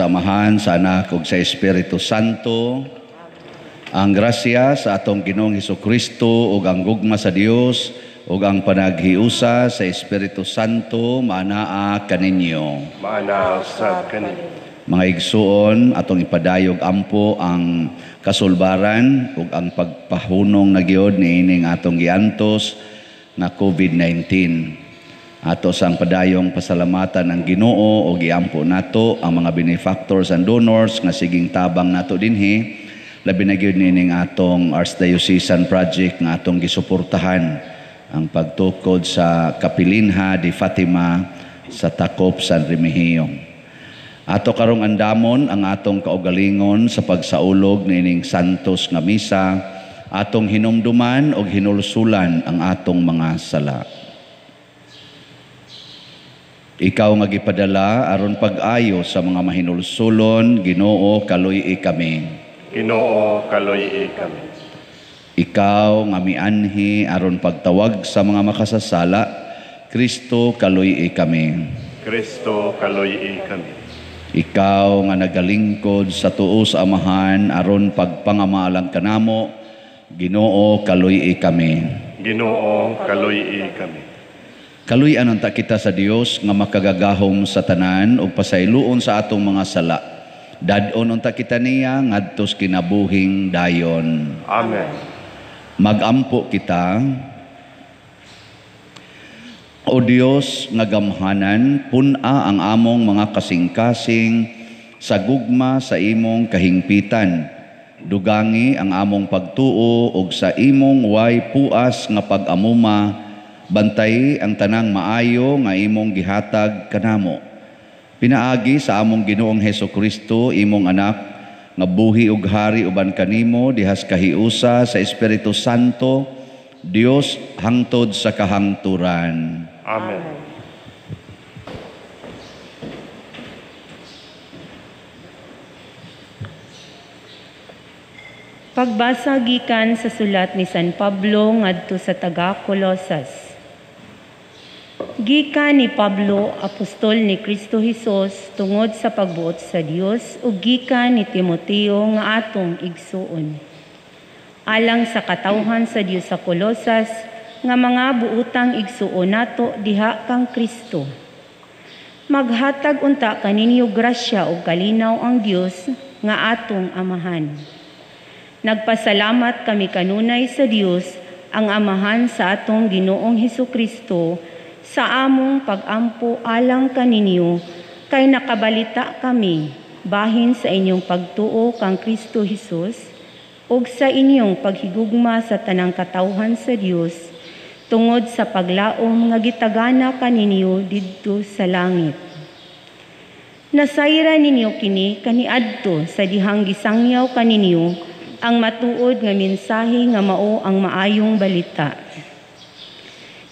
ngalan sa Anak ug sa Espiritu Santo, ang grasya sa atong Ginoong Hesus Kristo ug ang gugma sa Dios ug ang panaghiusa sa Espiritu Santo manaa kaninyo. Mana sa kanin. Mga igsuon, atong ipadayog ampo ang kasulbaran ug ang pagpahunong na gyud niining atong giantos nga COVID-19. Ato sang padayong pasalamatan ang Ginoo o giampo nato ang mga benefactors and donors nga siging tabang nato dinhi labi na gyud nining atong Archdiocesan project nga atong gisuportahan ang pagtukod sa Kapilinha di Fatima sa Takop San Remigio. Ato karong andamon ang atong kaugalingon sa pagsaulog nining santos nga misa, atong hinumduman og hinulsulan ang atong mga sala. Ikaw nga gipadala aron pag-ayo sa mga mahinulsulon, Ginoo kaluy kami. Ginoo kaloy kami. Ikaw nga mianhi aron pagtawag sa mga makasasala, Kristo kaluy kami. Kristo kaloy kami. Ikaw nga nagalingkod sa tuo sa amahan aron pagpangamalang kanamo, Ginoo kaluy kami. Ginoo kaloy kami. Kaluy anon ta kita sa Dios nga makagagahom sa tanan ug pasayloon sa atong mga sala. Dadon unta kita niya ngadtos kinabuhing dayon. Amen. Magampo kita O Dios nga gamhanan, puna ang among mga kasing-kasing sa gugma sa imong kahingpitan. Dugangi ang among pagtuo ug sa imong way puas nga pag-amuma, bantay ang tanang maayo nga imong gihatag kanamo. Pinaagi sa among Ginoong Heso Kristo, imong anak, nga buhi ug hari uban kanimo dihas kahiusa sa Espiritu Santo, Dios hangtod sa kahangturan. Amen. Pagbasa gikan sa sulat ni San Pablo ngadto sa taga Colosas. Gikan ni Pablo, apostol ni Kristo Hesus tungod sa pagbuot sa Dios ug gikan ni Timoteo nga atong igsuon. Alang sa katawhan sa Dios sa Colosas nga mga buutang igsuon nato diha kang Kristo. Maghatag unta kaninyo grasya ug kalinaw ang Dios nga atong amahan. Nagpasalamat kami kanunay sa Dios ang amahan sa atong Ginoong Hesus Kristo sa among pagampo alang kaninyo kay nakabalita kami bahin sa inyong pagtuo kang Kristo Hesus ug sa inyong paghigugma sa tanang katawhan sa Dios tungod sa paglaom nga gitagana kaninyo didto sa langit. Nasayra ninyo kini kaniadto sa dihang gisangyaw kaninyo ang matuod nga mensahe nga mao ang maayong balita.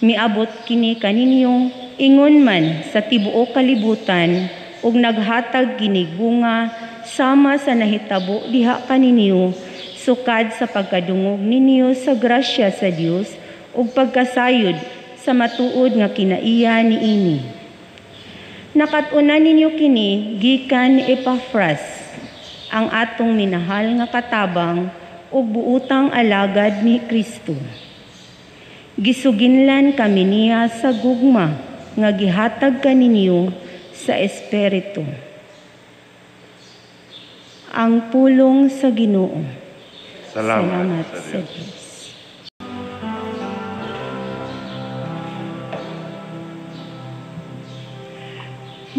Miabot kini kaninyong ingon man sa tibuok kalibutan ug naghatag kini bunga sama sa nahitabo diha kaninyo sukad sa pagkadungog ninyo sa grasya sa Dios ug pagkasayod sa matuod nga kinaiya niini. Nakatuna ninyo kini gikan Epaphras ang atong minahal nga katabang ug buutang alagad ni Kristo. Gisuginlan kami niya sa gugma nga gihatag kaninyo sa Espiritu. Ang pulong sa Ginoo. Salamat, sa sa Diyos. Diyos.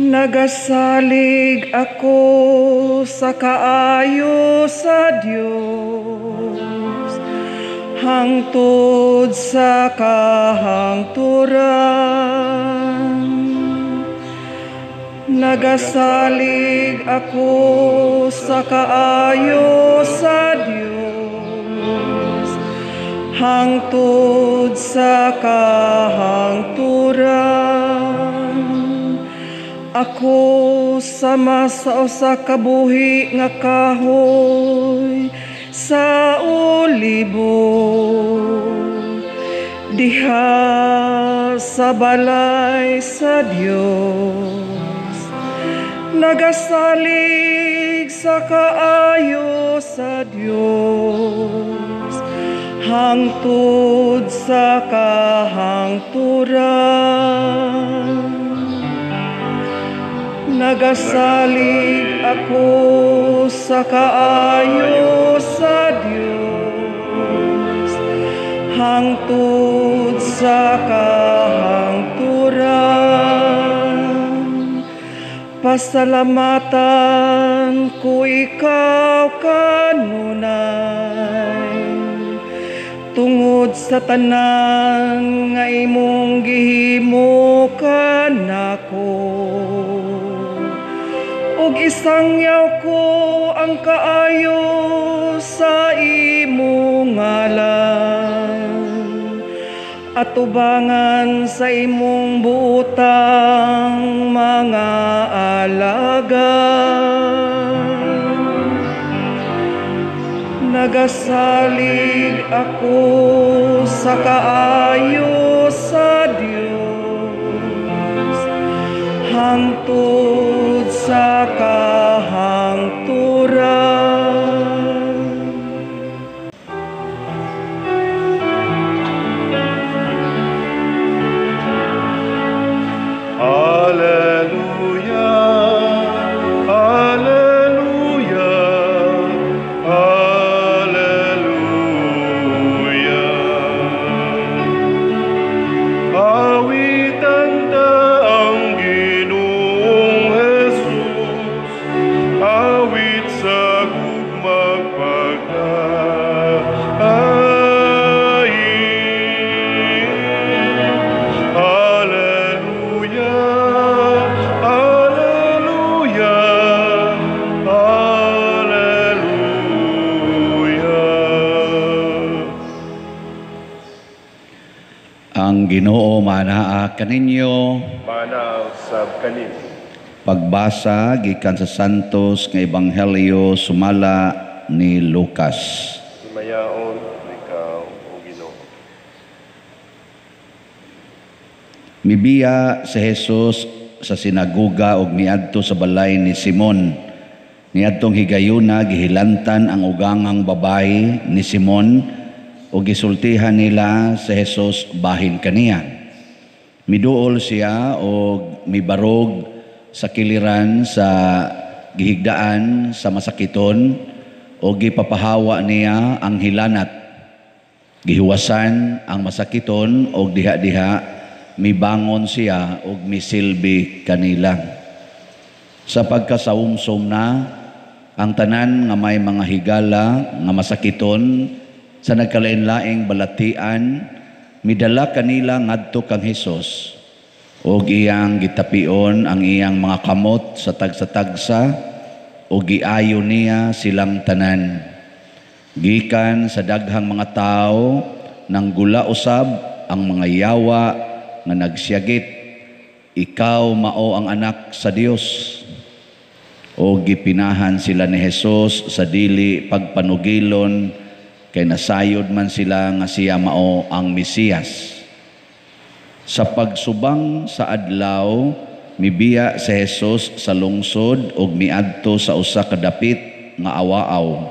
Nagasalig ako sa kaayo sa Dios hangtod sa kahangturan. Nagasalig ako sa kaayo sa Dios hangtod sa kahangturan. Ako sama sa usa ka buhi nga kahoy sa ulibo. Diha sa balay sa Dios nagasalig sa kaayo sa Dios hangtod sa kahangturan nagasalig ako sa kaayo sa Dios hangtod sa kahangturan Pasalamatan ko ikaw kanunay. Tungod sa tanan nga imong gihimo kanako Ug isang yaw ko ang kaayo sa imong ngalan at tubangan sa imong buutang mga alaga. Nagasalig ako sa kaayo sa Dios hangtod sa kahangturan. Ang Ginoo manaa kaninyo Manaw sab kanin. pagbasa gikan sa Santos nga Ebanghelyo sumala ni Lucas. Mayaon ikaw o Ginoo. Mibiya si Jesus sa sinaguga ug niadto sa balay ni Simon. Niadtong higayuna gihilantan ang ugangang babayi ni Simon ug gisultihan nila si Jesus bahin kaniya. Miduol siya og mibarog sa kiliran sa gihigdaan sa masakiton o gipapahawa niya ang hilanat gihuwasan ang masakiton og diha-diha mibangon siya og misilbi kanila sa pagkasawumsom na ang tanan nga may mga higala nga masakiton sa nagkalain-laing balatian midala kanila ngadto kang Hesus. Og iyang gitapion ang iyang mga kamot sa tagsa-tagsa o giayo niya silang tanan. Gikan sa daghang mga tao nang gula usab ang mga yawa nga nagsyagit ikaw mao ang anak sa Dios o gipinahan sila ni Hesus sa dili pagpanugilon kay nasayod man sila nga siya mao ang Mesiyas. Sa pagsubang sa adlaw mibiya si Hesus sa lungsod ug miadto sa usa ka dapit nga awaaw.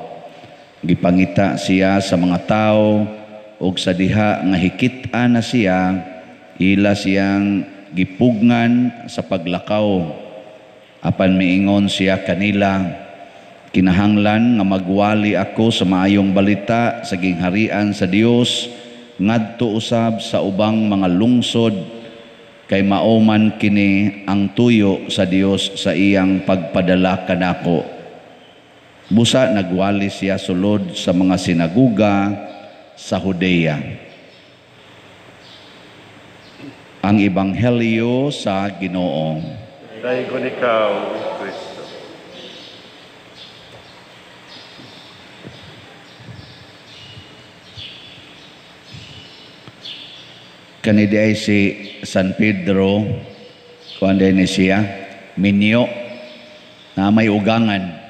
Gipangita siya sa mga tao ug sa diha nga hikit-an na siya ila siyang gipugngan sa paglakaw. Apan miingon siya kanila kinahanglan nga magwali ako sa maayong balita sa gingharian sa Dios ngadto usab sa ubang mga lungsod kay maoman kini ang tuyo sa Dios sa iyang pagpadala kanako Busa nagwali siya sulod sa mga sinaguga sa Judea. Ang Ebanghelyo sa Ginoo. Dahil ikaw, Kristo. Kani di ay si San Pedro kuan din siya minyo na may ugangan.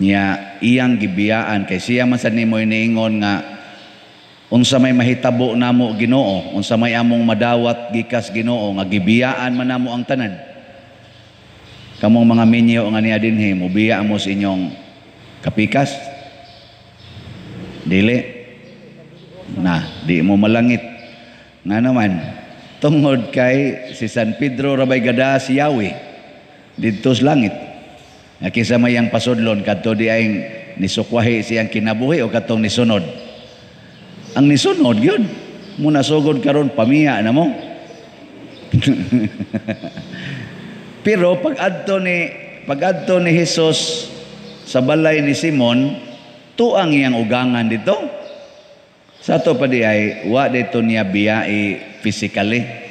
Niya iyang gibiyaan. Kay siya man sad nimo iniingon nga unsa may mahitabo namo Ginoo? Unsa may among madawat gikas Ginoo? Nga gibiyaan man namo ang tanan. Kamong mga minyo nga niya dinhi mubiya mo sa inyong kapikas. Dili. Na di mo malangit nga naman tungod kay si San Pedro rabay gada si Yahweh didto sa langit. Nga kinsa may ang pasudlon kadto di ay nisukwahi siyang kinabuhi o katong nisunod. Ang nisunod yun. Muna sugod karon pamiya na mo. Pero pag adto ni pag adto ni Hesus sa balay ni Simon tuang iyang ugangan dito sa to pa di ay wa dito niya biyai physically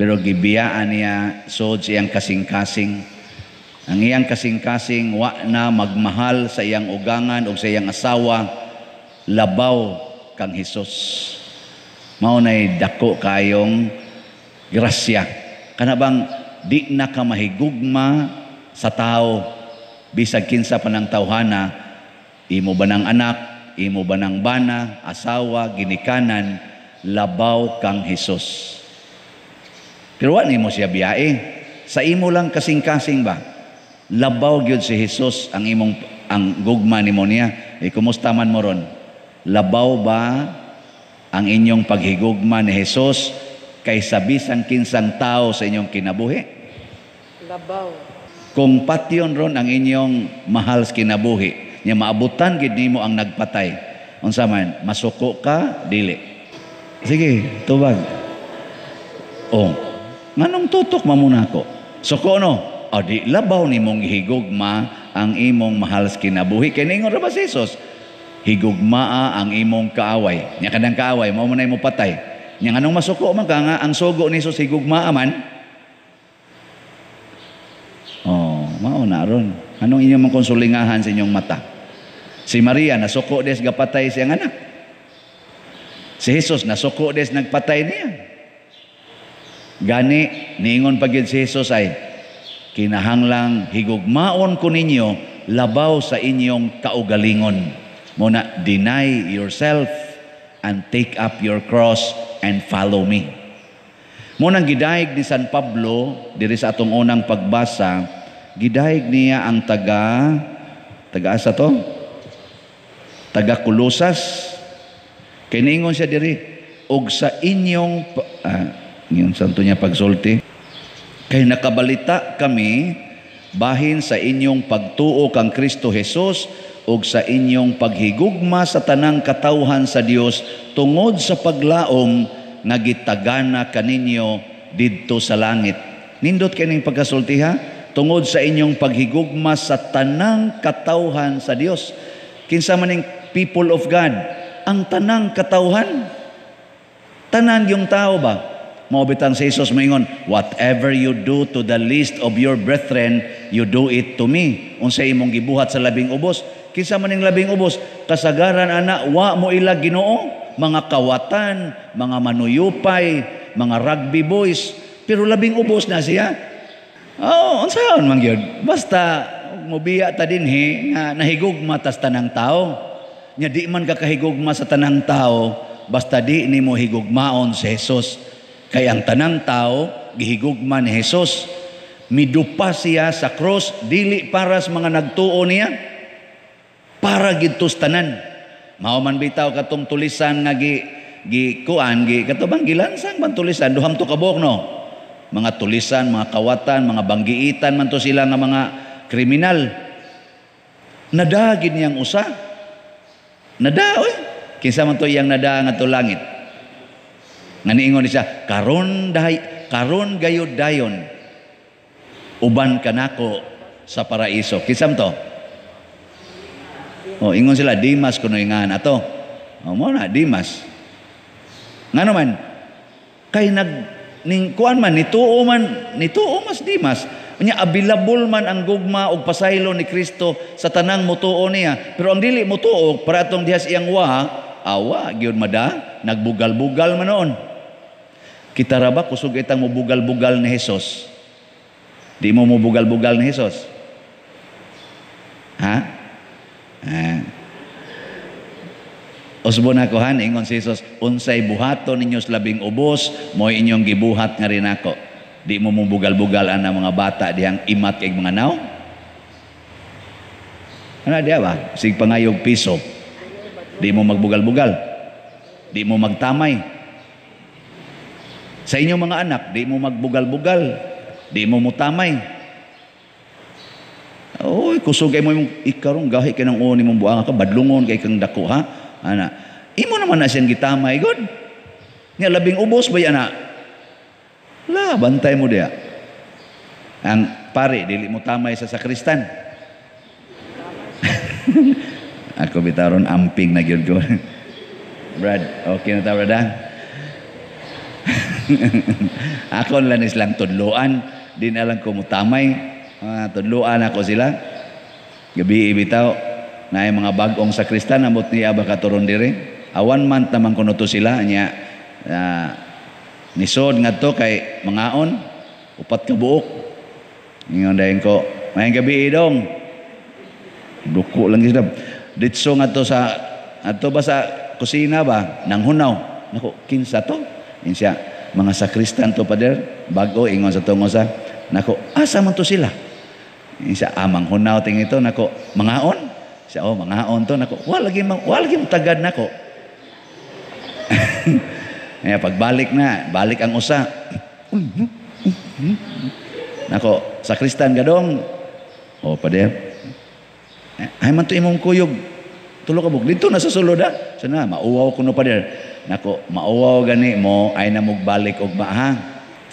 pero gibiyaan niya sod siyang kasing-kasing. Ang iyang kasing-kasing wa na magmahal sa iyang ugangan o sa iyang asawa labaw kang Hesus. Mao nay dako kayong grasya. Kana bang di na ka mahigugma sa tao bisag kinsa pa ng tawhana imo ba ng anak imo ba ng bana asawa ginikanan labaw kang Hesus. Pero wa nimo siya biyae sa imo lang kasing-kasing ba? Labaw gyud si Hesus ang imong ang gugma nimo niya. E kumusta man mo ron? Labaw ba ang inyong paghigugma ni Hesus kaysa bisan kinsang tao sa inyong kinabuhi? Labaw. kung patyon ron ang inyong mahal sa kinabuhi nya maabutan gid nimo ang nagpatay. Unsa man masuko ka dili. Sige tubag. Oh nganong tutok mamuna ko suko no? O di labaw nimong higugma ang imong mahal sa kinabuhi. Kay ningon ba si ang imong kaaway. Nya kadang kaaway mao man mo patay nya nganong masuko man ka nga ang sugo ni Jesus higugmaa man Oh, mao na ron. Anong inyong mga konsulingahan sa inyong mata? Si Maria, nasuko des gapatay siyang anak. Si Jesus, nasuko des nagpatay niya. Gani, niingon pag yun si Jesus ay, kinahanglang higugmaon ko ninyo, labaw sa inyong kaugalingon. Muna, deny yourself and take up your cross and follow me. Munang gidayeg ni San Pablo diri sa atong unang pagbasa, gidayeg niya ang taga taga asa to? Taga Kulosas. Kay niingon siya diri og sa inyong ah, yung santo niya pagsulti. Kay nakabalita kami bahin sa inyong pagtuo kang Kristo Jesus ug sa inyong paghigugma sa tanang katawhan sa Dios tungod sa paglaom nga gitagana kaninyo didto sa langit. Nindot kining pagkasulti ha? Tungod sa inyong paghigugma sa tanang katawhan sa Dios. Kinsa maning people of God, ang tanang katawhan. Tanan yung tao ba? Maubitang si Jesus maingon, Whatever you do to the least of your brethren, you do it to me. Unsa imong gibuhat sa labing ubos. Kinsa maning labing ubos, kasagaran ana, wa mo ila ginoo. Mga kawatan, mga manuyupay, mga rugby boys. Pero labing ubos na siya. Oh, unsaon man gyud. Basta mobiya ta dinhi nga nahigugma tas tanang tao. Nya di man ka kahigugma sa tanang tao, basta di nimo higugmaon si Jesus. Kay ang tanang tao gihigugma ni Jesus. Midupa siya sa cross dili para sa mga nagtuo niya, para gidtos tanan. Mao man bitaw katong tulisan nga gi gi kuan gi katubang gilansang man tulisan duham to kabok no mga tulisan, mga kawatan, mga banggiitan man to sila nga mga kriminal. Nadagid niyang usa. Nada, oy. Kinsa man to iyang nada nga to langit. Nga niingon ni siya, karon dahay, karon gayud dayon. Uban kanako sa paraiso. Kinsa man to? Oh, ingon sila Dimas kuno ingan ato. Oh, mo na Dimas. Nga naman, kay nag ning kuan man nituo man nituo mas Dimas. Unya available man ang gugma og pasaylo ni Kristo sa tanang mutuo niya. Pero ang dili mutuo para atong dihas iyang wa, awa gyud mada, nagbugal-bugal man noon. Kita ra ba kusog itang mubugal-bugal ni Jesus? Di mo mubugal-bugal ni Jesus? Ha? Ha? Usbo na ko han, ingon si Jesus, unsay buhaton ninyo sa labing ubos, mo inyong gibuhat nga rin ako. Di mo mubugal-bugal ang mga bata dihang imat kay mga naw? Ano diya ba? Sig pangayog piso. Di mo magbugal-bugal. Di mo magtamay. Sa inyong mga anak, di mo magbugal-bugal. Di mo mutamay. Oy, kusog kay mo yung ikarong gahi kay nang uni mong buang ka, badlungon kay kang dako ha. Ana, imo naman na siyang gitamay, God. Nga labing ubos ba yan na? La, bantay mo diya. Ang pare, dili mo tamay sa sakristan. Ako bitaron amping na gyud ko. Brad, okay na ta, Brad? ha? ako lang tudloan. Di na lang ko mutamay. Ah, tudloan ako sila. Gabi ibitaw na yung mga bagong sakristan amot ni Aba katuron dire. A one month naman kuno to sila nya uh, nisod ngadto kay mangaon upat ka buok. Ingon dayon ko, mayang gabi idong. Duko lang sila. Ditso ngadto sa adto ba sa kusina ba nang hunaw. Nako kinsa to? Insya mga sakristan to pader bago ingon sa tungo sa nako asa man to sila? Insya amang hunaw ting ito nako mangaon. Siya, oh, mangaon to. Nako, wala lagi, wala lagi tagad nako. Kaya pagbalik na, balik ang usa. Nako, sakristan gadong. Oh, pader. Ay man to imong kuyog. Tulo ka bug dito na sa sulod ha. Sana mauwaw kuno pader. Nako, mauwaw gani mo ay namugbalik og ha.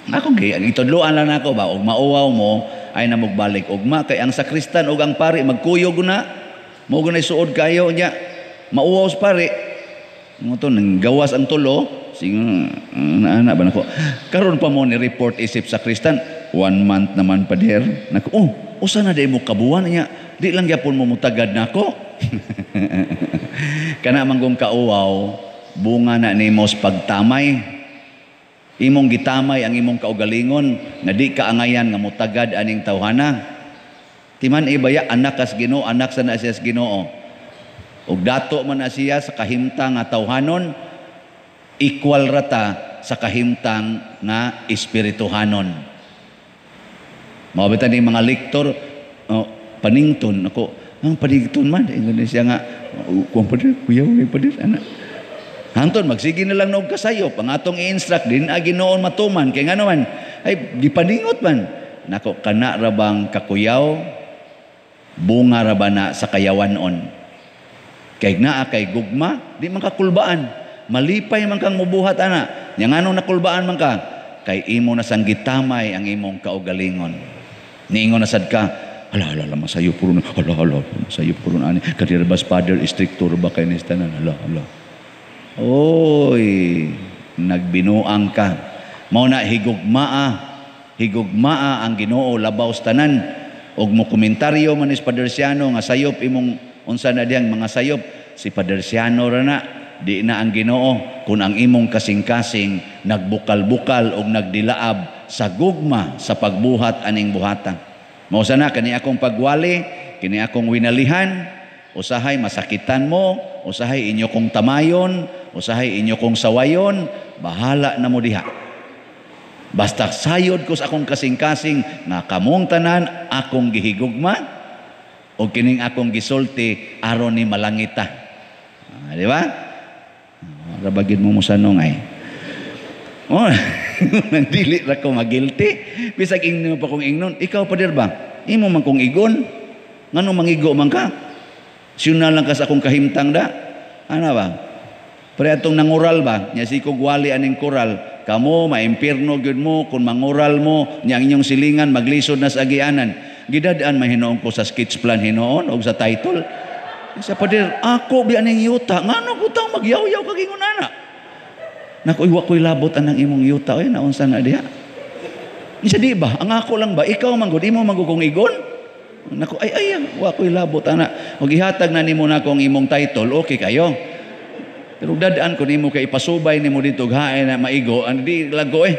Ako gi itudloan lang nako ba og mauwaw mo ay namugbalik ugma kay ang sakristan ug ang pari magkuyog na mo gunay suod kayo nya mauwaw sa pari mo to nang gawas ang tulo. Sige na ana ba nako karon pa mo ni report isip sa kristan. One month naman pa der. Nako oh usa na day mo kabuan niya. Di lang gyapon mo mutagad nako kana manggong kauwaw bunga na nimo pagtamay. Imong gitamay ang imong kaugalingon. Nga di kaangayan nga mutagad aning tawhana Timan ibaya anak kas Ginoo, anak sa na siya Ginoo. Ug dato man na siya sa kahimtang nga tawhanon, equal rata sa kahimtang nga espirituhanon. Mawabitan ni mga lektor, oh, panington ako, ang panington man, ingon siya nga, kuwang padir, kuya, may padir, anak. Hanton, magsige na lang nog kasayop, ang atong i-instruct din, agi noon matuman, kay nga naman, ay, gipaningot man. Nako, kana ra bang kakuyaw, bunga ra ba na sa kayawanon. Kay naa kay gugma, di man kakulbaan. Malipay man kang mubuhat ana. Yang ano nakulbaan man ka? Kay imo na sang gitamay ang imong kaugalingon. Niingon na sad ka, hala hala hala masayo puro na, hala hala masayo puro na ani. Kadirabas father istrictor ba kay nistanan, hala hala. Oy, nagbinuang ka. Mao na higugmaa, higugmaa ang Ginoo labaw tanan og mo komentaryo man is Padersiano nga sayop imong unsa na diyang mga sayop. Si Padersiano ra na di na ang Ginoo kun ang imong kasing-kasing nagbukal-bukal og nagdilaab sa gugma sa pagbuhat aning buhatan. Mao sana kani akong pagwali kini akong winalihan usahay masakitan mo usahay inyo kong tamayon usahay inyo kong sawayon bahala na mo diha Basta sayod ko sa akong kasing-kasing nga kamong tanan akong gihigugma o kining akong gisulti aron ni malangita. Ah, di ba? Ah, Rabagin mo mo sa nungay. Oh, nang dili ra ko magilti. Bisag ingno pa kong ingnon, ikaw pa dir ba? Imo man kong igon. Ngano mangigo man ka? Siyuna lang ka sa akong kahimtang da. Ano ba? Pero atong nangural ba? Nya si kugwali aning kural, kamo maimpirno gyud mo kung mangural mo nya inyong silingan maglisod na sa agianan. Gidadaan mahinoon ko sa sketch plan hinoon og sa title. Sa padir ako bi aning yuta. Ngano ko taw magyaw-yaw kag ingon ana? Nako iwa ko'y labot anang imong yuta. Oy naunsa na diha? Isa di ba? Ang ako lang ba? Ikaw man gud imo magugong igon? Nako ay ay wa ko'y labot ana. Og ihatag na nimo na kong imong title. Okay kayo Pero dadaan ko nimo kay ipasubay nimo dito gae na maigo, ang di lago eh.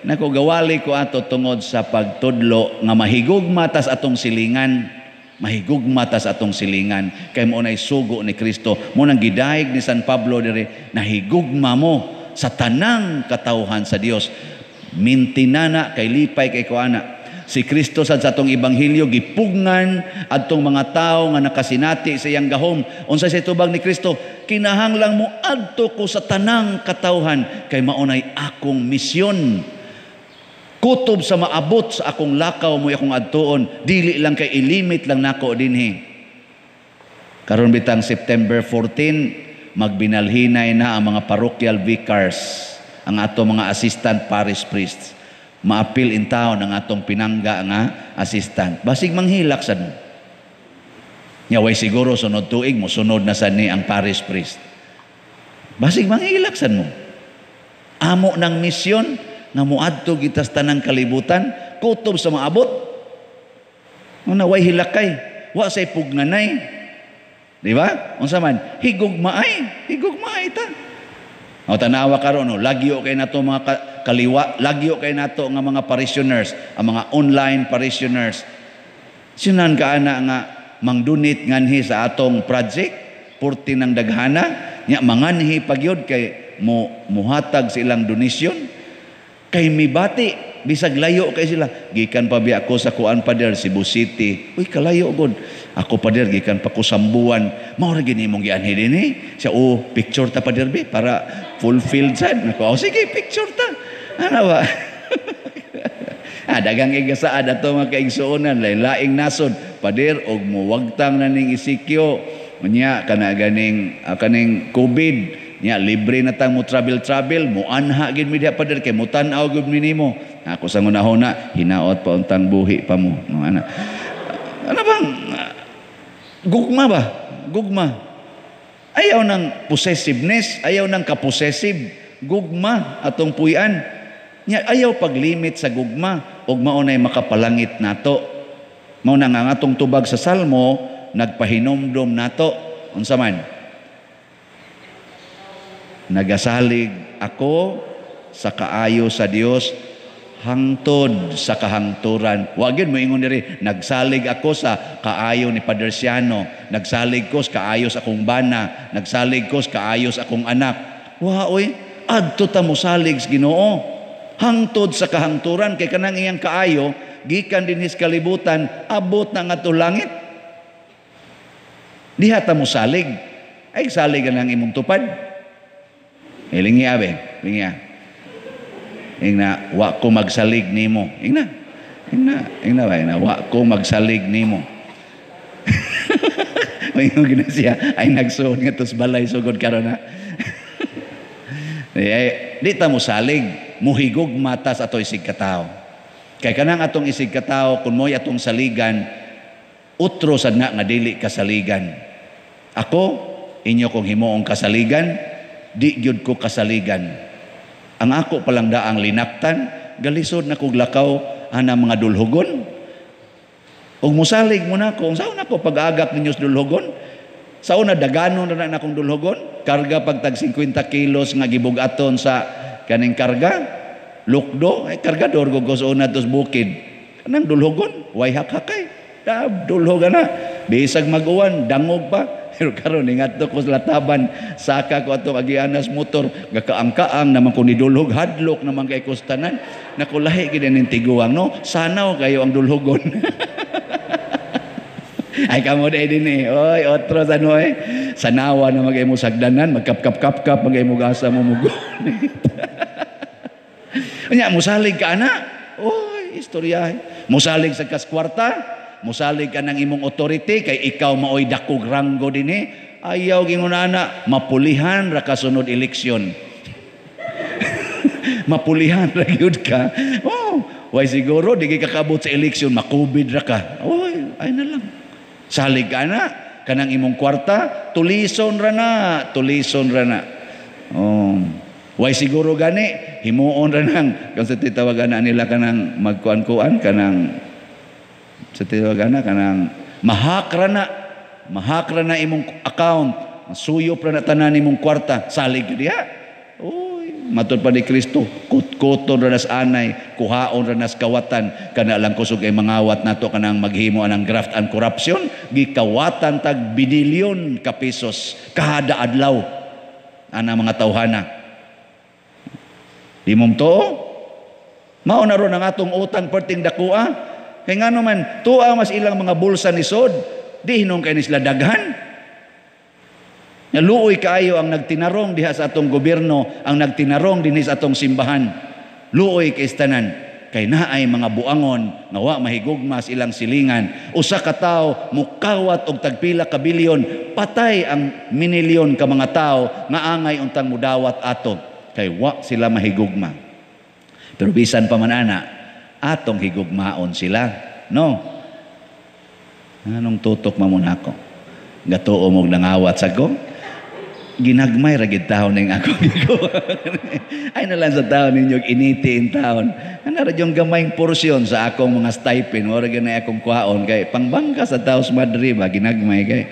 Nako gawali ko ato tungod sa pagtudlo nga mahigugma tas atong silingan. Mahigugma tas atong silingan kay mo nay sugo ni Kristo. Mo nang gidayeg ni San Pablo diri nahigugma mo sa tanang katawhan sa Dios. Mintinana kay lipay kay kuana si Kristo sa atong ibanghilyo gipugngan adtong mga tao nga nakasinati sa iyang gahom. Unsa sa tubag ni Kristo? Kinahanglang mo adto ko sa tanang katawhan kay maunay akong misyon. Kutob sa maabot sa akong lakaw mo akong adtuon dili lang kay ilimit lang nako dinhi. Karon bitang September 14 magbinalhinay na ang mga parochial vicars ang ato mga assistant parish priests maapil in town ang atong pinangga nga assistant. Basig manghilak. Nya way siguro sunod tuig mo sunod na sad ni ang parish priest. Basig manghilak sad mo. Amo ng misyon nga muadto kita sa tanang kalibutan kutob sa maabot. Una way hilakay, wa say pugnanay. Di ba? Unsa man? Higugmaay, higugmaay ta. O tanawa karon no, lagyo kay nato mga ka, kaliwa, lagyo kay nato nga mga parishioners, ang mga online parishioners. Sinan ka ana nga mangdunit nganhi sa atong project, purti ng daghana, nya manganhi pagyod kay mo muhatag silang donasyon. Kay mibati, bisag layo kay sila. Gikan pa biya ako sa kuan pader Cebu City. Uy kalayo gud. Ako pader gikan pa ko sambuan. Mao ra gini mong gianhi dinhi. Siya oh picture ta pader be para fulfilled sad. Nako, oh, sige picture ta. Ano ba? ah, dagang igasaad ato mga kaigsuonan lain-laing nasod pader og muwagtang na ning isikyo unya kana ganing uh, kaning COVID nya libre na tang mo travel travel mo anha gid mi diha pader kay mutan-aw gud mi nimo. Ako sa ngunahuna hinaot pa untang buhi pa mo. No ana. Ano bang gugma ba? Gugma. Ayaw ng possessiveness ayaw ng kapossessive. Gugma atong puyan. Nya ayaw paglimit sa gugma ug maunay makapalangit nato. Mao na nga atong tubag sa salmo nagpahinomdom nato. Unsa man nagasalig ako sa kaayo sa Dios hangtod sa kahangturan. Wagin mo ingon diri, nagsalig ako sa kaayo ni Padre nagsalig ko sa kaayo sa akong bana, nagsalig ko sa kaayo sa akong anak. Wa oy, adto ta mo salig sa Ginoo. Hangtod sa kahangturan kay kanang iyang kaayo gikan din his kalibutan abot na nga to langit. Diha ta mo salig. Ay salig ang imong tupad. Ilingi abe, lingi ah. Ingna, wa ko magsalig nimo. Ingna, ingna, ingna ba? Ingna, wa ko magsalig nimo. May yung gina siya, ay nagsuon nga tos balay sugod karon na. ay, di ta mo salig, muhigog matas ato isig katao. Kay kanang atong isig katao, kung mo'y atong saligan, utro sad na nga dili kasaligan. Ako, inyo kong himuong kasaligan, di gyud ko kasaligan. Ang ako palang daang linaktan, galisod na kog lakaw ana mga dulhugon. Ug musalig mo na ko, sao na ko pag-agak ninyo sa dulhugon? Sao na daganon na na akong dulhugon? Karga pag tag 50 kilos nga gibugaton sa kaning karga, lukdo, ay kargador ko sa una tos bukid. Kanang dulhugon, way hakakay. Dab, dulhogan na. Bisag mag-uwan, dangog pa. Pero karon ingat ko sa lataban, saka ko ato agianas motor, gakaang-kaang naman ko ni dulhog, hadlok naman kay kustanan. Nakulahi gid ning tiguang no. Sanaw kayo ang dulhogon. Ay kamo day din eh. Oy, otro sa eh. Sanawa na magay mo sagdanan, magkap-kap-kap-kap, magay mo gasa mo mugon. Nya, musalig ka na. Oy, istorya. Musalig sa kaskwarta, musalig ka ng imong authority kay ikaw maoy dakog ranggo dinhi. Ayaw gingunana mapulihan ra kasunod eleksyon. Mapulihan ra gyud ka. Oh why siguro di ka kakabot sa eleksyon makubid ra ka. Oy ay na lang. Salig ka na kanang imong kwarta tulison ra na tulison ra na. Oh why siguro gani himuon ra nang sa titawagan na nila kanang magkuan-kuan kanang sa tiwagana kanang mahakra na mahakra na imong account suyo pra na tanan nimong kwarta, salig diha. Uy, matod pa ni Kristo, kutkuton ra nas anay, kuhaon ra nas kawatan, kana lang kusog ay mangawat nato kanang maghimo anang graft and corruption, gikawatan tag binilyon ka pesos kahada adlaw ana mga tawhana. Di mo to? Mao na ron ang atong utang perting dakua. Kay nga naman, tuwa mas ilang mga bulsa ni Sod, di hinong kay nisla daghan. Naluoy kaayo ang nagtinarong diha sa atong gobyerno, ang nagtinarong dinhi sa atong simbahan. Luoy kay istanan kay naay mga buangon nga wa mahigugma sa ilang silingan. Usa ka tawo mukawat og tagpila ka bilyon, patay ang minilyon ka mga tawo nga angay untang mudawat ato kay wa sila mahigugma. Pero bisan pa man ana, atong higugmaon sila, no? Anong tutok mamon ako? Gatuo mong nangawat sa ko? ginagmay ra gid taon ning ako ay na lang sa taon ninyo initi in taon. Ana ra yung gamayng porsyon sa akong mga stipend? Mo ra ganay akong kuhaon kay pangbangka sa taos Madrid ba? Ginagmay kay.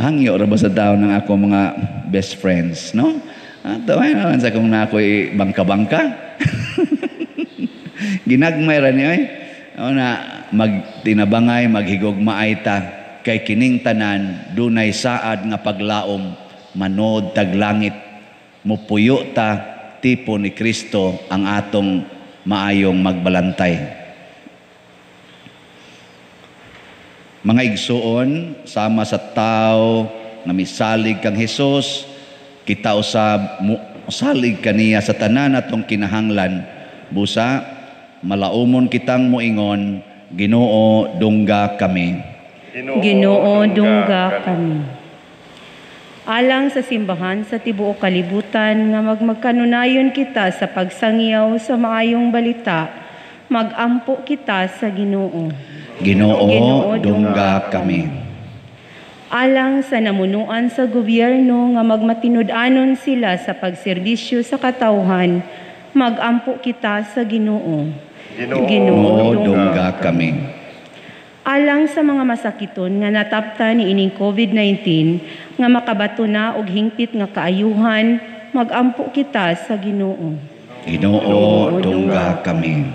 Hangyo ra ba sa taon ng akong mga best friends no? Ato ay na lang sa kung na ako bangka-bangka ginagmay ra ni ay na magtinabangay maghigugmaay ta kay kining tanan dunay saad nga paglaom manod taglangit mupuyo ta tipo ni Kristo ang atong maayong magbalantay. Mga igsuon, sama sa tao nga misalig kang Hesus, kita usab salig kaniya sa tanan atong kinahanglan. Busa, malaumon kitang moingon, Ginoo dungga kami. Ginoo dungga kami. Alang sa simbahan sa tibuok kalibutan nga magmagkanunayon kita sa pagsangyaw sa maayong balita, magampo kita sa Ginoo. Ginoo Ginoo, dungga kami. Alang sa namunuan sa gobyerno nga magmatinud-anon sila sa pagserbisyo sa katawhan, magampo kita sa Ginoo. Ginoo dungga kami. Alang sa mga masakiton nga natapta ni ining COVID-19 nga makabato na og hingpit nga kaayuhan, magampo kita sa Ginoo. Ginoo dungga kami.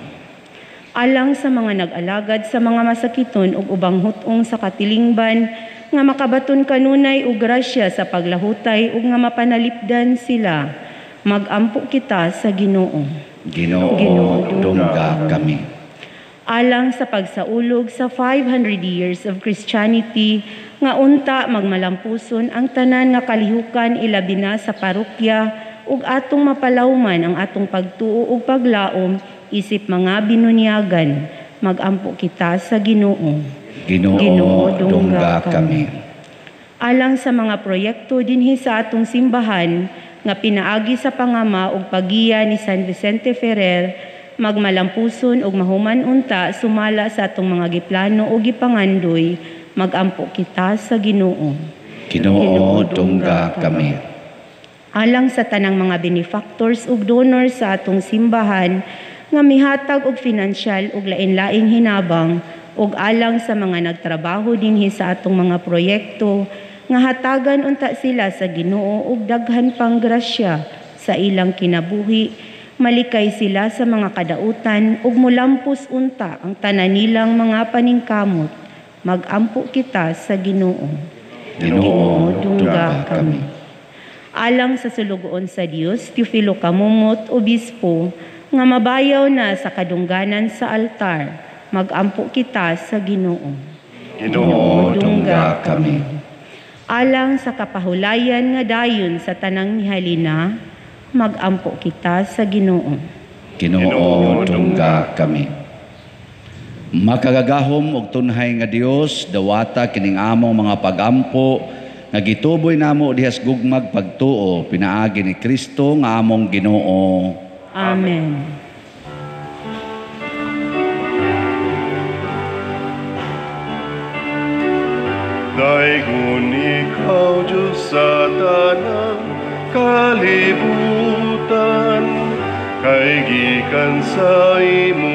Alang sa mga nag-alagad sa mga masakiton ug ubang hutong sa katilingban nga makabaton kanunay og grasya sa paglahutay ug nga mapanalipdan sila, magampo kita sa Ginoo. Ginoo dungga kami. alang sa pagsaulog sa 500 years of Christianity nga unta magmalampuson ang tanan nga kalihukan ilabi na sa parokya ug atong mapalawman ang atong pagtuo ug paglaom isip mga binunyagan magampo kita sa Ginoo Ginoo Ginoo, dungga dungga kami. alang sa mga proyekto dinhi sa atong simbahan nga pinaagi sa pangama ug pagiya ni San Vicente Ferrer magmalampuson ug mahuman unta sumala sa atong mga giplano ug gipangandoy magampo kita sa Ginoo Ginoo dungga kami. alang sa tanang mga benefactors ug donors sa atong simbahan nga mihatag og finansyal ug lain-laing hinabang ug alang sa mga nagtrabaho dinhi sa atong mga proyekto nga hatagan unta sila sa Ginoo ug daghan pang grasya sa ilang kinabuhi malikay sila sa mga kadautan ug mulampos unta ang tanan nilang mga paningkamot magampo kita sa Ginoo Ginoo dungga kami. alang sa sulugoon sa Dios, Teofilo Kamumot, Obispo, nga mabayaw na sa kadungganan sa altar, magampo kita sa Ginoo. Ginoo dungga kami. Alang sa kapahulayan nga dayon sa tanang mihalina, magampo kita sa Ginoo. Ginoo dungga kami. Makagagahom og tunhay nga Dios dawata kining among mga pagampo nga gituboy namo dihas gugmag pagtuo pinaagi ni Kristo nga among Ginoo. Amen. Daigun sa tanang kalibutan, kay gikan sa imong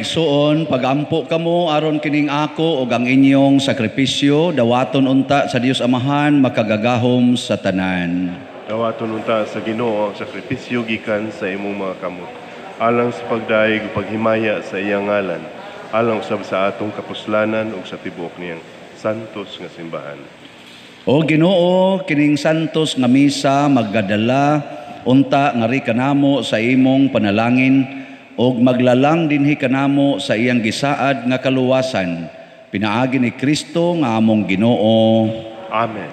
igsuon, pagampo kamo aron kining ako ug ang inyong sakripisyo dawaton unta sa Dios Amahan makagagahom sa tanan. Dawaton unta sa Ginoo ang sakripisyo gikan sa imong mga kamot. Alang sa pagdaig ug paghimaya sa iyang ngalan, alang usab sa atong kapuslanan ug sa tibuok niyang santos nga simbahan. O Ginoo, kining santos nga misa maggadala unta nga ri kanamo sa imong panalangin ug maglalang dinhi kanamo sa iyang gisaad nga kaluwasan. Pinaagi ni Kristo nga among Ginoo. Amen.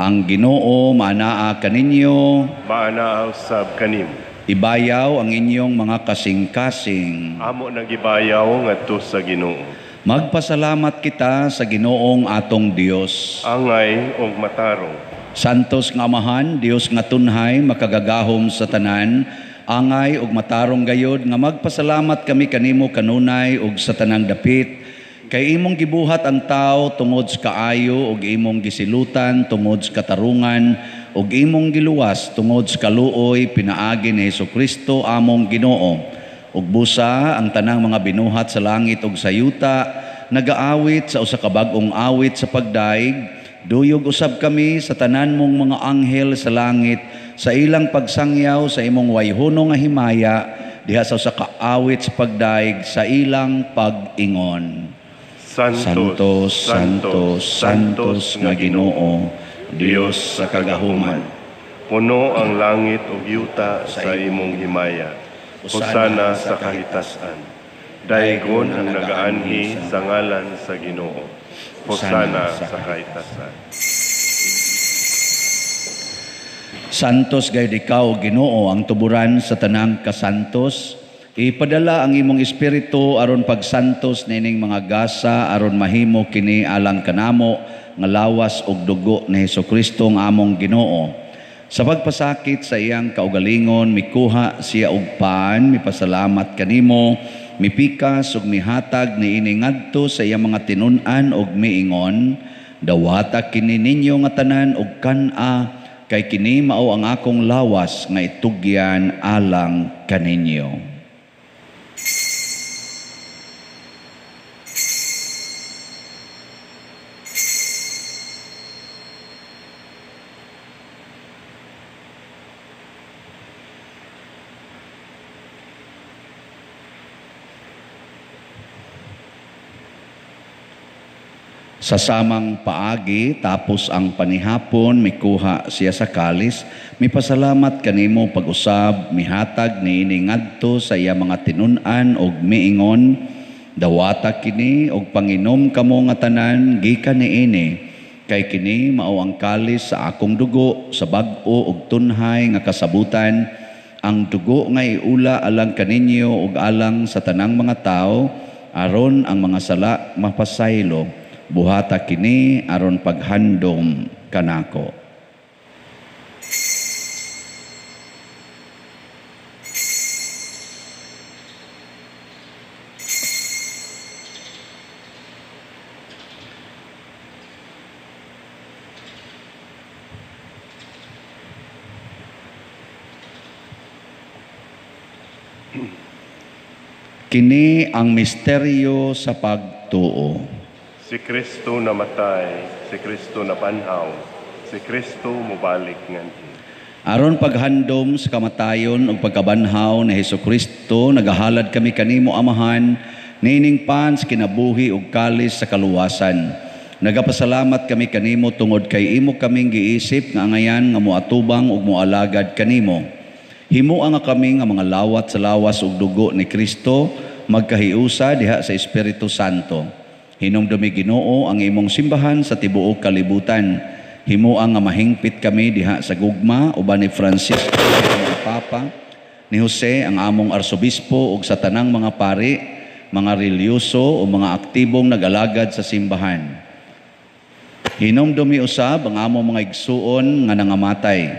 Ang Ginoo manaa kaninyo, Maana usab kanim. ibayaw ang inyong mga kasing-kasing. Amo nagibayaw ngadto sa Ginoo. Magpasalamat kita sa Ginoong atong Dios. Angay ug matarong. Santos nga Amahan, Dios nga tunhay, makagagahom sa tanan, angay ug matarong gayod nga magpasalamat kami kanimo kanunay ug sa tanang dapit. Kay imong gibuhat ang tao tungod sa kaayo ug imong gisilutan tungod sa katarungan ug imong giluwas tungod sa kaluoy pinaagi ni Hesus among Ginoo. Ug busa ang tanang mga binuhat sa langit ug sa yuta nagaawit sa usa ka bag-ong awit sa pagdaig Duyog usab kami sa tanan mong mga anghel sa langit sa ilang pagsangyaw sa imong wayhuno nga himaya diha sa usa ka awit sa pagdaig sa ilang pag-ingon. Santos, Santos, Santos, Santos nga Ginoo, Dios sa kagahuman. Puno ang langit ug yuta sa imong himaya. Hosana sa kahitasan. Daigon ang nagaanhi sa ngalan sa Ginoo. Hosana sa kahitasan. Santos gayud ikaw Ginoo ang tuburan sa tanang kasantos. Ipadala ang imong espiritu aron pagsantos nining mga gasa aron mahimo kini alang kanamo nga lawas ug dugo ni Hesus nga among Ginoo. Sa pagpasakit sa iyang kaugalingon, mikuha siya og paan, mipasalamat kanimo, mipikas ug mihatag ni ini ngadto sa iyang mga tinun-an ug miingon, dawata kini ninyo nga tanan ug kan-a kay kini mao ang akong lawas nga itugyan alang kaninyo. Sa samang paagi, tapos ang panihapon, mikuha siya sa kalis, mipasalamat kanimo pag-usab, mihatag ni ngadto sa iya mga tinunan og miingon, dawata kini og panginom kamo nga tanan gikan niini, kay kini mao ang kalis sa akong dugo sa bag-o og tunhay nga kasabutan, ang dugo nga iula alang kaninyo ug alang sa tanang mga tao, aron ang mga sala mapasaylo buhata kini aron paghandom kanako. Kini ang misteryo sa pagtuo. Si Kristo namatay, si Kristo napanhaw, si Kristo mubalik nganhi. Aron paghandom sa kamatayon ug pagkabanhaw ni Hesus Kristo, nagahalad kami kanimo amahan, nining pan sa kinabuhi ug kalis sa kaluwasan. Nagapasalamat kami kanimo tungod kay imo kaming giisip nga angayan nga moatubang ug moalagad kanimo. Himo nga kami nga mga lawat sa lawas ug dugo ni Kristo magkahiusa diha sa Espiritu Santo. Hinumdumi Ginoo ang imong simbahan sa tibuok kalibutan. Himuang nga mahingpit kami diha sa gugma uban ni Francisco ang Papa, ni Jose ang among arsobispo ug sa tanang mga pari, mga relyoso o mga aktibong nag-alagad sa simbahan. Hinumdumi usab ang among mga igsuon nga nangamatay.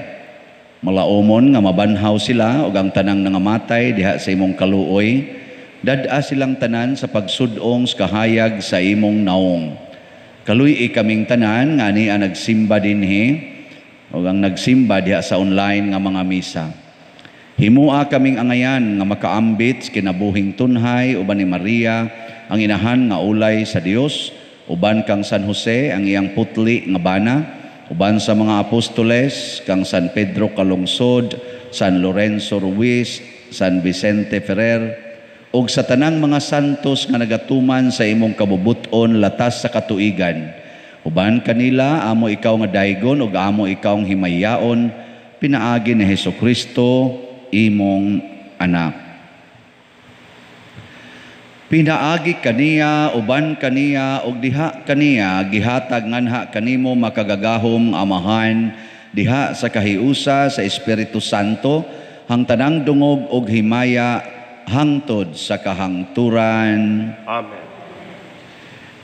Malaomon nga mabanhaw sila ug ang tanang nangamatay diha sa imong kaluoy dada silang tanan sa pagsudong sa kahayag sa imong naong. Kaluy kaming tanan nga ni ang nagsimba dinhi o ang nagsimba diha sa online nga mga misa. Himua kaming angayan nga makaambit sa kinabuhing tunhay uban ni Maria ang inahan nga ulay sa Dios uban kang San Jose ang iyang putli nga bana uban sa mga apostoles kang San Pedro Kalungsod, San Lorenzo Ruiz, San Vicente Ferrer ug sa tanang mga santos nga nagatuman sa imong kabubuton latas sa katuigan. Uban kanila amo ikaw nga daygon ug amo ikaw ang himayaon pinaagi ni Heso Kristo imong anak. Pinaagi kaniya, uban kaniya, ug diha kaniya, gihatag nganha kanimo makagagahom amahan, diha sa kahiusa sa Espiritu Santo, hang tanang dungog ug himaya, hangtod sa kahangturan. Amen.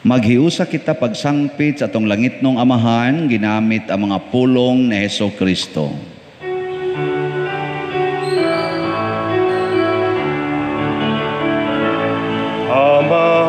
Maghiusa kita pagsangpit sa atong langitnong amahan, ginamit ang mga pulong ni Heso Kristo. Amanamu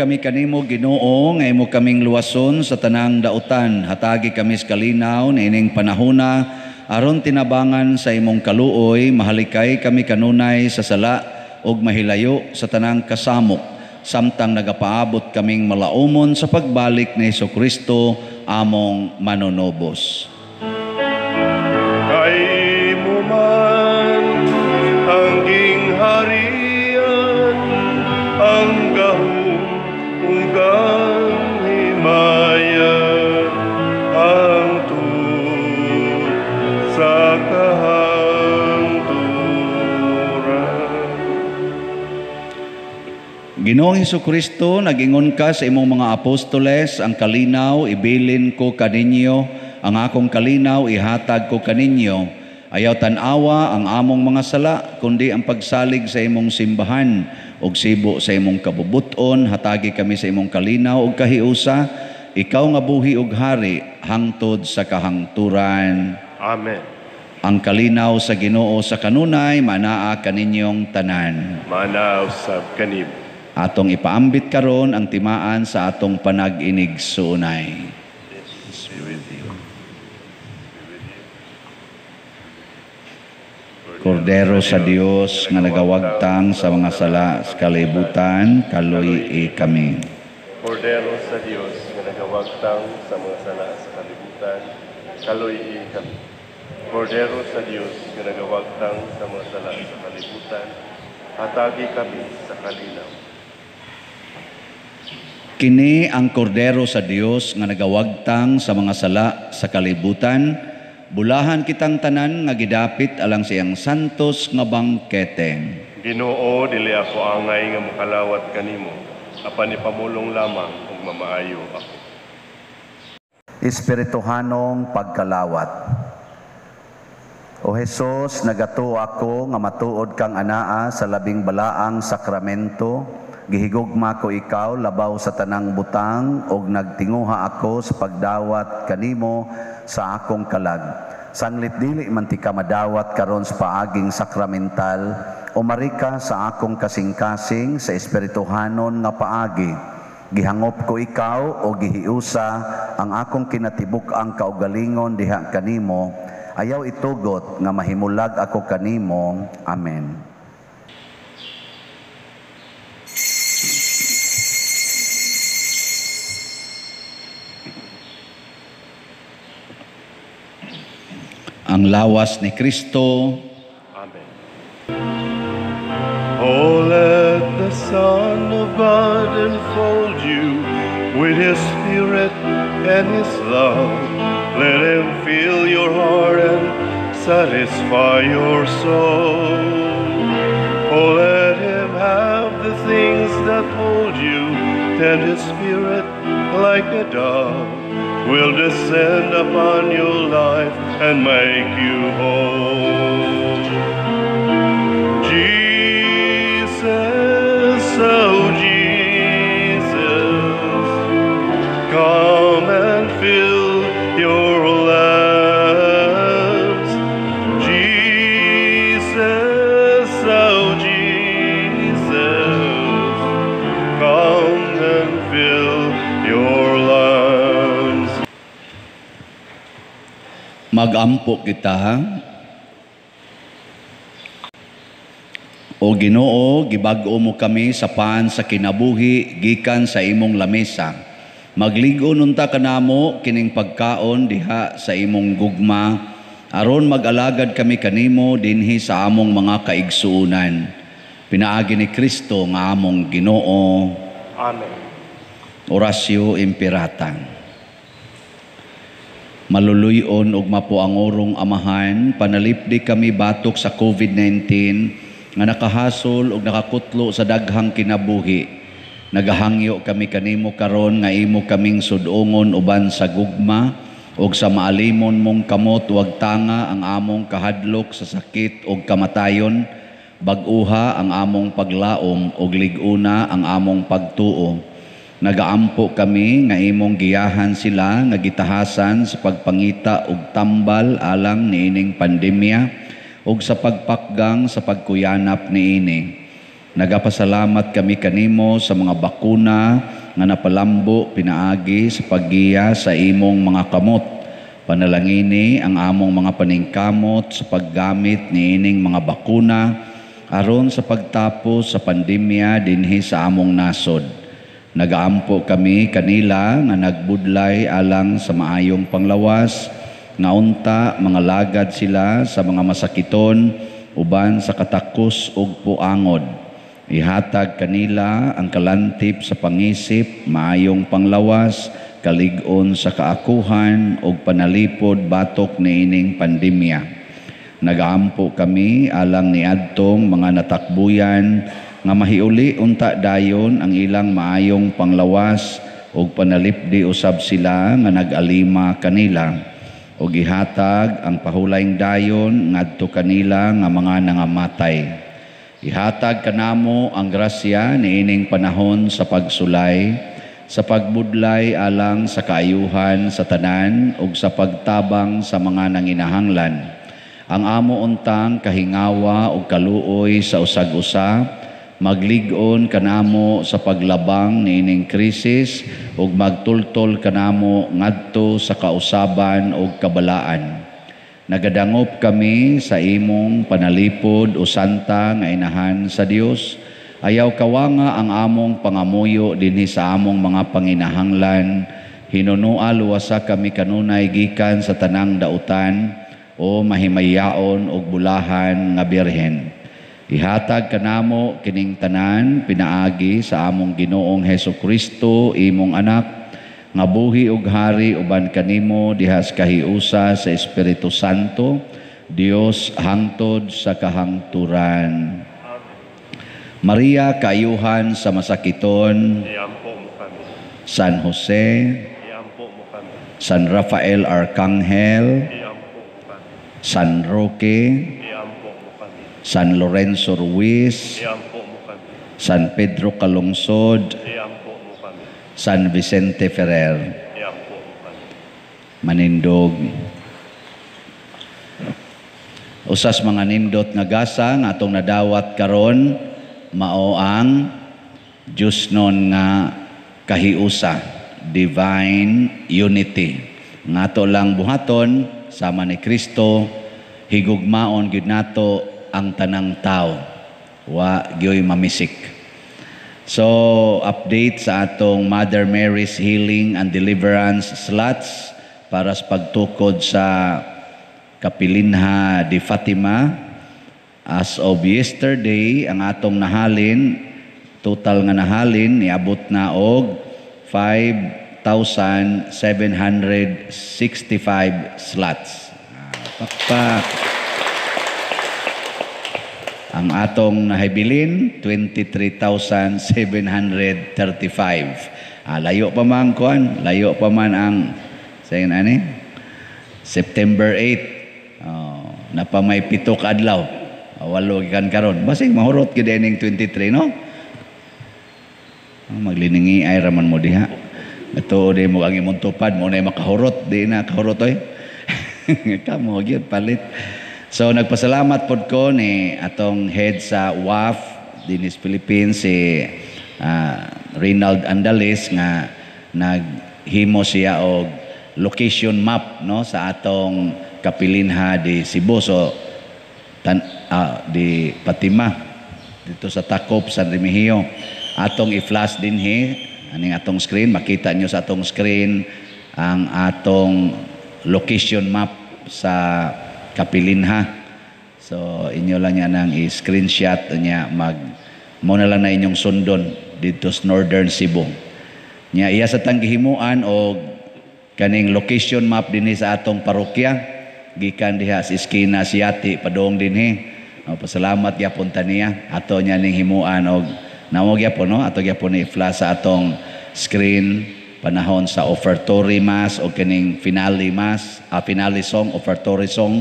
kami kanimo Ginoo nga imo kaming luwason sa tanang dautan. Hatagi kami sa kalinaw na ining panahona aron tinabangan sa imong kaluoy mahalikay kami kanunay sa sala ug mahilayo sa tanang kasamok samtang nagapaabot kaming malaumon sa pagbalik ni Kristo among manonobos. Ginoong Hesus Kristo, nagingon ka sa imong mga apostoles, ang kalinaw ibilin ko kaninyo, ang akong kalinaw ihatag ko kaninyo. Ayaw tanawa ang among mga sala, kundi ang pagsalig sa imong simbahan, ug sibo sa imong kabubuton, hatagi kami sa imong kalinaw ug kahiusa, ikaw nga buhi ug hari, hangtod sa kahangturan. Amen. Ang kalinaw sa Ginoo sa kanunay, manaa kaninyong tanan. Manaw sa kanib. Atong ipaambit karon ang timaan sa atong panag-inig suunay. Kordero sa Dios nga nagawagtang sa mga sala sa kalibutan, kaluy kami. Cordero sa Diyos nga nagawagtang sa mga sala sa kalibutan, kaloy kami. Cordero sa Diyos nga nagawagtang sa mga sala sa kalibutan, hatagi kami sa kalinaw. Kini ang kordero sa Dios nga nagawagtang sa mga sala sa kalibutan, bulahan kitang tanan nga gidapit alang siyang santos nga bangkete. Ginoo, dili ako angay nga makalawat kanimo, apan ipamulong lamang ug mamaayo ako. Espirituhanong pagkalawat. O Jesus, nagato ako nga matuod kang anaa sa labing balaang sakramento, Gihigugma ko ikaw labaw sa tanang butang ug nagtinguha ako sa pagdawat kanimo sa akong kalag. Sanglit dili man ti ka madawat karon sa paaging sakramental o marika sa akong kasing-kasing sa espirituhanon nga paagi. Gihangop ko ikaw o gihiusa ang akong kinatibuk ang kaugalingon diha kanimo. Ayaw itugot nga mahimulag ako kanimo. Amen. Ang lawas ni Kristo Amen. Oh, let the Son of God enfold you with His Spirit and His love. Let Him fill your heart and satisfy your soul. Oh, let Him have the things that hold you, and His Spirit, like a dove, will descend upon your life and make you whole. Jesus, magampo kita O Ginoo, gibag-o mo kami sa paan sa kinabuhi gikan sa imong lamesa. Magligo nunta kanamo kining pagkaon diha sa imong gugma aron mag-alagad kami kanimo dinhi sa among mga kaigsuunan. Pinaagi ni Kristo nga among Ginoo. Amen. Orasyo Imperata. Maluluyon og mapuangorong amahan, panalipdi kami batok sa COVID-19 nga nakahasol og nakakutlo sa daghang kinabuhi. Nagahangyo kami kanimo karon nga imo kaming sudongon uban sa gugma og sa maalimon mong kamot wag tanga ang among kahadlok sa sakit og kamatayon bag-uha ang among paglaom ug liguna ang among pagtuo. Nagaampo kami nga imong giyahan sila nga gitahasan sa pagpangita og tambal alang niining pandemya ug sa pagpakgang sa pagkuyanap niini. Nagapasalamat kami kanimo sa mga bakuna nga napalambo pinaagi sa paggiya sa imong mga kamot. Panalangini ang among mga paningkamot sa paggamit niining mga bakuna aron sa pagtapos sa pandemya dinhi sa among nasod. Nagaampo kami kanila nga nagbudlay alang sa maayong panglawas, nga unta mga lagad sila sa mga masakiton uban sa katakos ug puangod. Ihatag kanila ang kalantip sa pangisip, maayong panglawas, kalig-on sa kaakuhan ug panalipod batok niining pandemya. Nagaampo kami alang niadtong mga natakbuyan nga mahiuli unta dayon ang ilang maayong panglawas ug panalipdi usab sila nga nag-alima kanila. Ug ihatag ang pahulayng dayon ngadto kanila nga mga nangamatay. Ihatag kanamo ang grasya niining panahon sa pagsulay sa pagbudlay alang sa kaayuhan sa tanan ug sa pagtabang sa mga nanginahanglan. Ang amo untang kahingawa ug kaluoy sa usag-usa maglig-on kanamo sa paglabang niining krisis ug magtultol kanamo ngadto sa kausaban ug kabalaan. Nagadangop kami sa imong panalipod o santa nga inahan sa Dios. Ayaw kawanga ang among pangamuyo dinhi sa among mga panginahanglan. Hinunua luwasa kami kanunay gikan sa tanang dautan o mahimayaon og bulahan nga birhen. Ihatag kanamo kining tanan pinaagi sa among Ginoong Heso Kristo imong anak nga buhi ug hari uban kanimo dihas kahiusa sa Espiritu Santo Dios hangtod sa kahangturan. Maria kaayuhan sa masakiton. San Jose. San Rafael Arcangel. San Roque. San Lorenzo Ruiz Iampo mo kami. San Pedro Calungsod, Iampo mo kami. San Vicente Ferrer, Iampo mo kami. Manindog. Usas mga nindot nga gasa nga atong nadawat karon mao ang Diyos nun nga kahiusa, divine unity. Nga to lang buhaton sama ni Kristo higugmaon gyud nato ang tanang tao wa gyoy mamisik. So, update sa atong Mother Mary's Healing and Deliverance slots para sa pagtukod sa Kapilinha de Fatima. As of yesterday, ang atong nahalin, total nga nahalin, niabot na og 5,765 slots. Ah, Pakpak. Ang atong nahibilin, 23,735. Ah, layo pa man kuan, layo pa man ang sayin ani? September 8. Oh, napamay pito ka adlaw. Oh, walo gikan karon. Basig mahurot gid ining 23 no? Oh, magliningi ay raman mo diha. Ito di mo ang imong tupad mo na makahurot di na kahurot oy. Kamo gyud palit. So nagpasalamat pod ko ni atong head sa WAF dinis Philippines si ah, Reynald Andales nga naghimo siya og location map no sa atong kapilinha di Cebu. So tan, ah, di Patima dito sa Takop San Remigio. Atong i-flash din he aning atong screen makita nyo sa atong screen ang atong location map sa Kapilinha so inyo lang yan ang i-screenshot niya. Mag mo na lang na inyong sundon dito sa Northern Cebu. Niya iya sa tanggihimuan o kaning location map dinhi sa atong parokya. Gikan diha sa iskina Siati padong dinhi o, pasalamat gyapon ta niya. Ato niya ning himuan og namo gyapon no? Ato gyapon ni flash sa atong screen. Panahon sa offertory mass o kaning finale mass. A finale song offertory song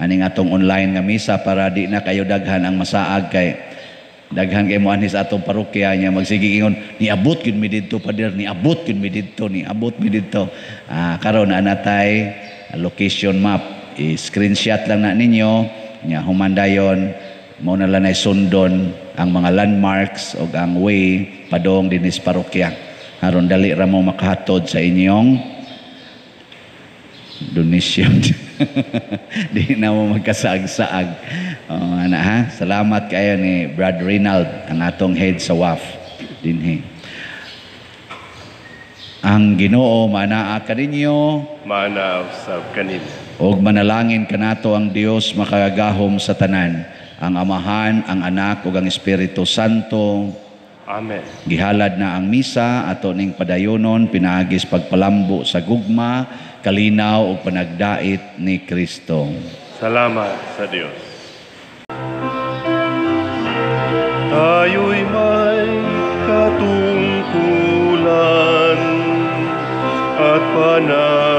aning atong online nga misa para di na kayo daghan ang masaag kay daghan kay mo sa atong parokya niya. Magsige ingon niabot gyud mi didto pader niabot gyud mi didto niabot mi didto. Ah karon na natay location map. I-screenshot lang na ninyo nya humandayon mo na lang sundon ang mga landmarks o ang way padong dinis parokya. Aron dali ra mo makahatod sa inyong donation. Di na mo magkasaag-saag. Oh, ana ha. Salamat kayo ni Brad Reynald, ang atong head sa WAF dinhi. Ang Ginoo manaa kaninyo Manaw sa kanin. og manalangin kanato ang Dios makagahom sa tanan, ang Amahan, ang Anak ug ang Espiritu Santo. Amen. Gihalad na ang misa ato ning padayonon pinaagis pagpalambo sa gugma, kalinaw ug panagdait ni Kristo. Salamat sa Diyos. Tayo'y may katungkulan at pananagutan